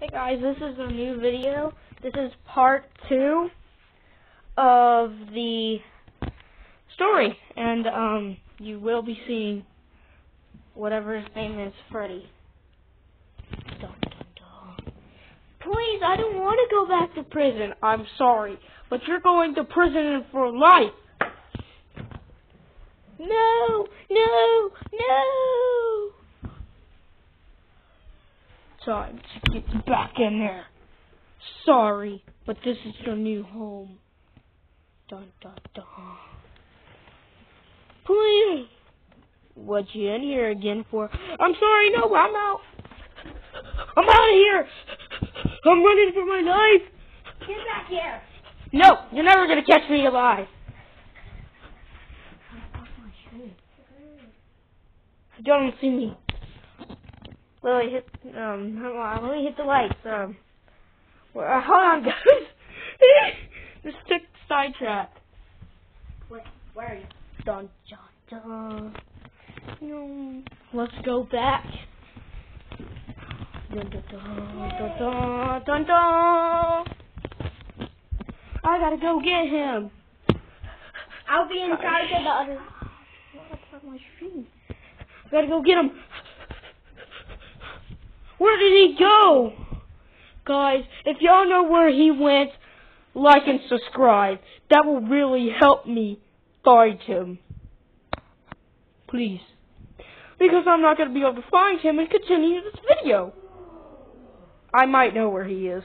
Hey guys, this is a new video. This is part two of the story, and um, you will be seeing whatever his name is, Freddy. Dun, dun, dun. Please, I don't want to go back to prison. I'm sorry, but you're going to prison for life. No, no, no. Time to get back in there. Sorry, but this is your new home. Dun dun dun. Please. What you in here again for? I'm sorry, no, I'm out. I'm out of here. I'm running for my life. Get back here! No, you're never gonna catch me alive. Don't see me. Lily, hit um. Hold on, let me hit the lights. Um. Well, uh, hold on, guys. this took sidetrack. Where, where are you? Dun dun dun. No. Let's go back. Dun dun dun dun dun dun dun. I gotta go get him. I'll be in charge of the other. What my screen? Gotta go get him. Where did he go? Guys, if y'all know where he went, like and subscribe. That will really help me find him. Please. Because I'm not going to be able to find him and continue this video. I might know where he is.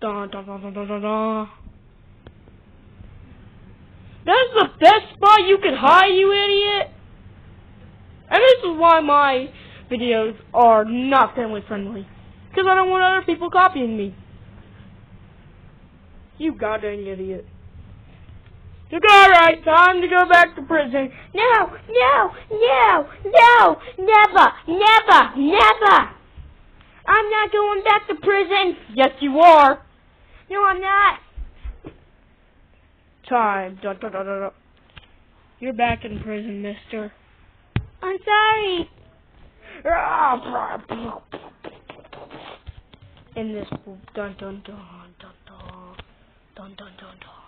Dun, dun, dun, dun, dun, dun, dun. That's the best spot you can hide, you idiot! And this is why my videos are not family friendly. Because I don't want other people copying me. You goddamn idiot. It's alright, time to go back to prison. No, no, no, no, never, never, never. I'm not going back to prison. Yes, you are. No, I'm not. Time. Dun, dun, dun. You're back in prison, mister. I'm sorry. In this dun dun dun dun dun dun dun dun dun.